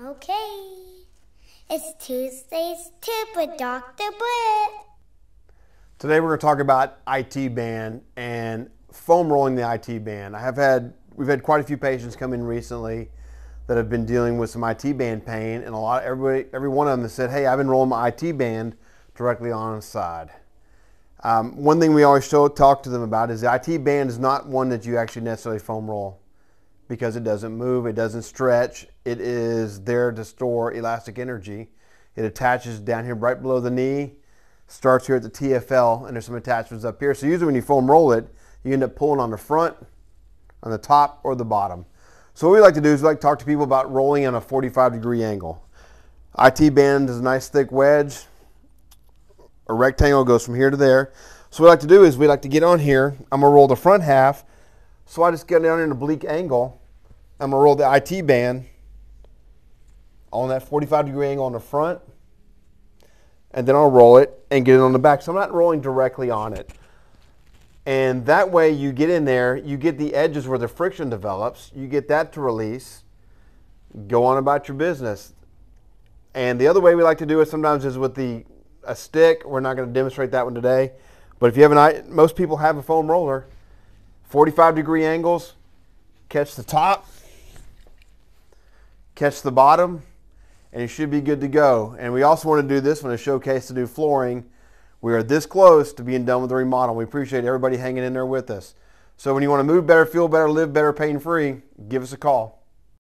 Okay. It's Tuesday's tip with Dr. Britt. Today we're going to talk about IT band and foam rolling the IT band. I have had we've had quite a few patients come in recently that have been dealing with some IT band pain, and a lot everybody every one of them has said, "Hey, I've been rolling my IT band directly on the side." Um, one thing we always show, talk to them about is the IT band is not one that you actually necessarily foam roll because it doesn't move, it doesn't stretch. It is there to store elastic energy. It attaches down here right below the knee, starts here at the TFL, and there's some attachments up here. So usually when you foam roll it, you end up pulling on the front, on the top, or the bottom. So what we like to do is we like to talk to people about rolling on a 45 degree angle. IT band is a nice thick wedge. A rectangle goes from here to there. So what we like to do is we like to get on here. I'm gonna roll the front half. So I just get down in a oblique angle. I'm gonna roll the IT band on that 45 degree angle on the front. And then I'll roll it and get it on the back. So I'm not rolling directly on it. And that way you get in there, you get the edges where the friction develops, you get that to release, go on about your business. And the other way we like to do it sometimes is with the a stick. We're not going to demonstrate that one today. But if you have an most people have a foam roller, 45 degree angles, catch the top, catch the bottom, and you should be good to go. And we also want to do this one to showcase the new flooring. We are this close to being done with the remodel. We appreciate everybody hanging in there with us. So when you want to move better, feel better, live better, pain free, give us a call.